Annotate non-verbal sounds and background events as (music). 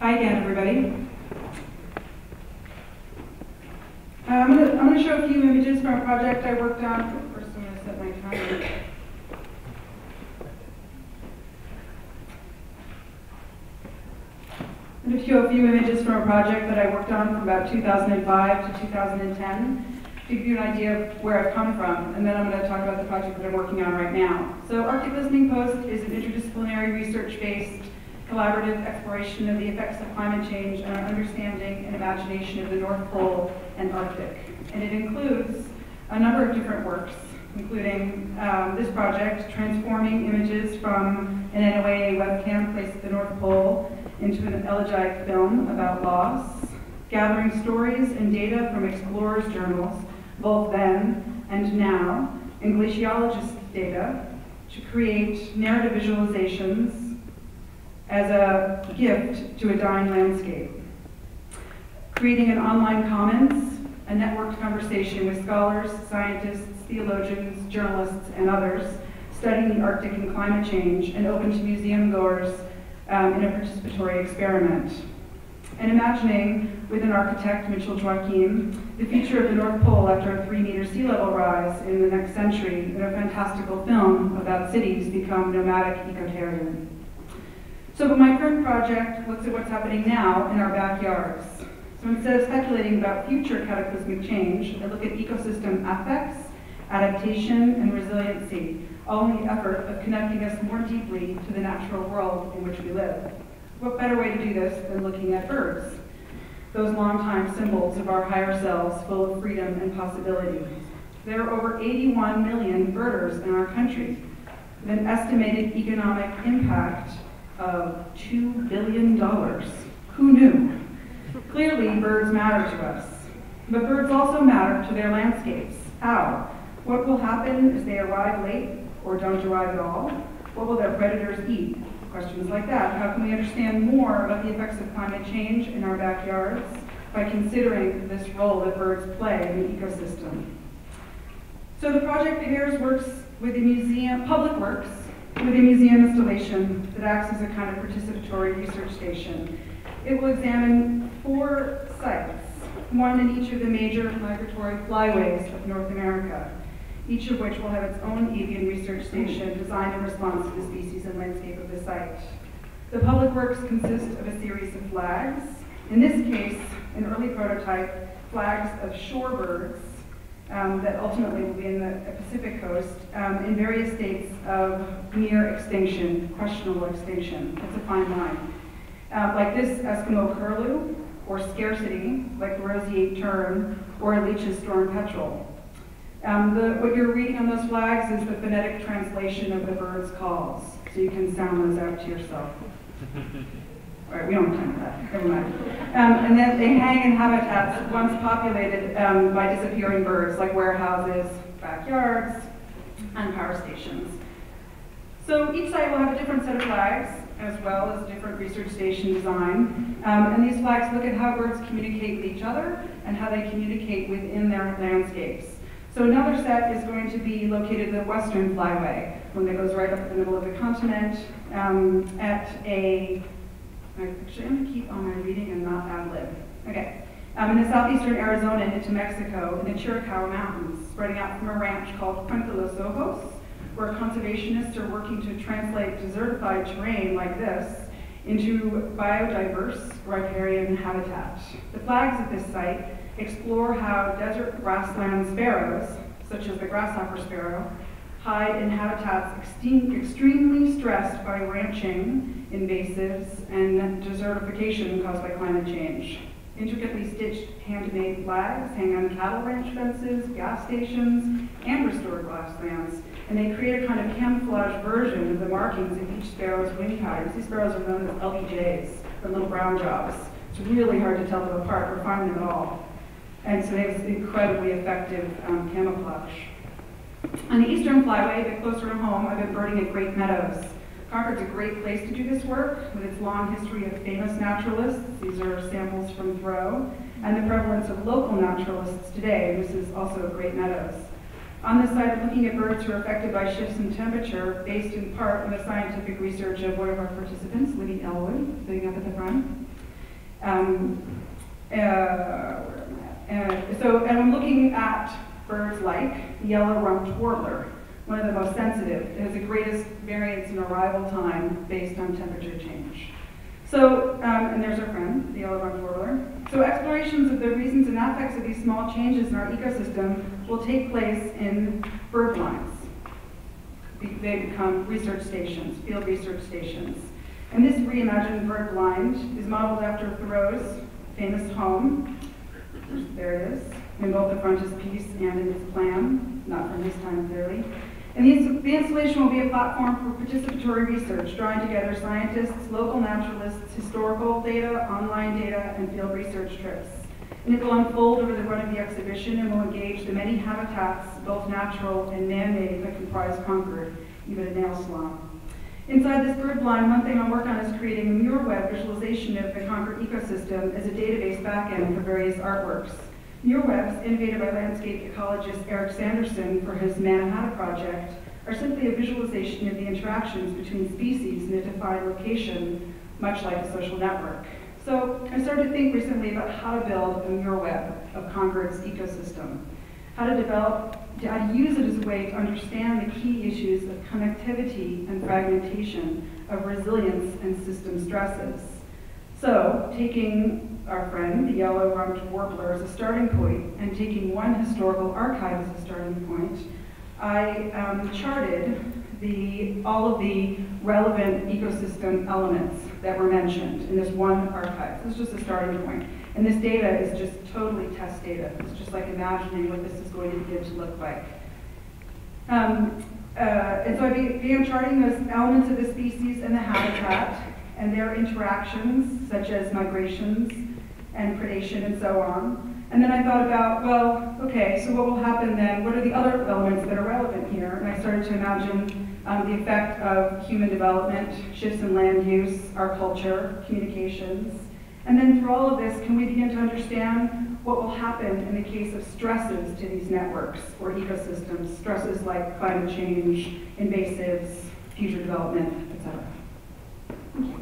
Hi again, everybody. Uh, I'm going to I'm gonna show a few images from a project I worked on. First, I'm going to set my timer. I'm going to show a few images from a project that I worked on from about 2005 to 2010 to give you an idea of where I've come from, and then I'm going to talk about the project that I'm working on right now. So Arctic Listening Post is an interdisciplinary research-based collaborative exploration of the effects of climate change on our understanding and imagination of the North Pole and Arctic. And it includes a number of different works, including um, this project, transforming images from an NOAA webcam placed at the North Pole into an elegiac film about loss, gathering stories and data from explorers' journals, both then and now, and glaciologist data to create narrative visualizations as a gift to a dying landscape. Creating an online commons, a networked conversation with scholars, scientists, theologians, journalists, and others studying the Arctic and climate change and open to museum goers um, in a participatory experiment. And imagining, with an architect, Mitchell Joachim, the future of the North Pole after a three meter sea level rise in the next century in a fantastical film about cities become nomadic ecotarian. So my current project looks at what's happening now in our backyards. So instead of speculating about future cataclysmic change, I look at ecosystem effects, adaptation, and resiliency, all in the effort of connecting us more deeply to the natural world in which we live. What better way to do this than looking at birds? Those longtime symbols of our higher selves full of freedom and possibility. There are over 81 million birders in our country, with an estimated economic impact of $2 billion. Who knew? Clearly, birds matter to us. But birds also matter to their landscapes. How? What will happen if they arrive late or don't arrive at all? What will their predators eat? Questions like that. How can we understand more about the effects of climate change in our backyards by considering this role that birds play in the ecosystem? So the project pairs works with the museum, Public Works, with a museum installation that acts as a kind of participatory research station. It will examine four sites, one in each of the major migratory flyways of North America, each of which will have its own avian research station designed in response to the species and landscape of the site. The public works consist of a series of flags, in this case, an early prototype, flags of shorebirds um, that ultimately will be in the Pacific coast um, in various states of near extinction, questionable extinction. It's a fine line. Uh, like this Eskimo curlew, or scarcity, like roseate tern, or a Leach's storm petrel. Um, the, what you're reading on those flags is the phonetic translation of the bird's calls, so you can sound those out to yourself. (laughs) Right, we don't have time for that. Never mind. Um, and then they hang in habitats once populated um, by disappearing birds, like warehouses, backyards, and power stations. So each site will have a different set of flags, as well as a different research station design. Um, and these flags look at how birds communicate with each other and how they communicate within their landscapes. So another set is going to be located in the Western Flyway, one that goes right up the middle of the continent um, at a Actually, I'm gonna keep on my reading and not ad lib. Okay. Um, in the southeastern Arizona into Mexico, in the Chiricahua Mountains, spreading out from a ranch called Cuenca los Ojos, where conservationists are working to translate desertified terrain like this into biodiverse riparian habitat. The flags at this site explore how desert grassland sparrows, such as the grasshopper sparrow, hide in habitats extremely stressed by ranching, invasives, and desertification caused by climate change. Intricately stitched handmade flags hang on cattle ranch fences, gas stations, and restored grasslands, and they create a kind of camouflage version of the markings of each sparrow's wing patterns. These sparrows are known as LBJs, or little brown jobs. It's really hard to tell them apart or find them at all. And so they have incredibly effective um, camouflage. On the Eastern Flyway, a bit closer to home, I've been birding at Great Meadows. Concord's a great place to do this work, with its long history of famous naturalists, these are samples from Thoreau, and the prevalence of local naturalists today, this is also Great Meadows. On this site, I'm looking at birds who are affected by shifts in temperature, based in part on the scientific research of one of our participants, Libby Ellwood, sitting up at the front. Um, uh? Uh, so, and I'm looking at birds like the yellow-rumped warbler, one of the most sensitive. It has the greatest variance in arrival time based on temperature change. So, um, and there's our friend, the yellow-rumped warbler. So explorations of the reasons and effects of these small changes in our ecosystem will take place in bird blinds. They become research stations, field research stations. And this reimagined bird blind is modeled after Thoreau's famous home. There it is, in both the frontispiece and in its plan, not from his time clearly. And the, the installation will be a platform for participatory research, drawing together scientists, local naturalists, historical data, online data, and field research trips. And it will unfold over the run of the exhibition and will engage the many habitats, both natural and man-made, that comprise Concord, even a nail salon. Inside this bird blind, one thing I'll work on is creating a Muir web visualization of the Concord ecosystem as a database backend for various artworks. Muir webs, innovated by landscape ecologist Eric Sanderson for his Mannahatta project, are simply a visualization of the interactions between species in a defined location, much like a social network. So I started to think recently about how to build a Muir web of Concord's ecosystem, how to develop, how to use it as a way to understand the key issues of connectivity and fragmentation, of resilience and system stresses. So, taking our friend, the yellow-rumped warbler, as a starting point, and taking one historical archive as a starting point, I um, charted the, all of the relevant ecosystem elements that were mentioned in this one archive. This is just a starting point. And this data is just totally test data. It's just like imagining what this is going to begin to look like. Um, uh, and so I began charting those elements of the species and the habitat and their interactions, such as migrations and predation and so on. And then I thought about, well, okay, so what will happen then? What are the other elements that are relevant here? And I started to imagine um, the effect of human development, shifts in land use, our culture, communications. And then through all of this, can we begin to understand what will happen in the case of stresses to these networks or ecosystems, stresses like climate change, invasives, future development, et cetera.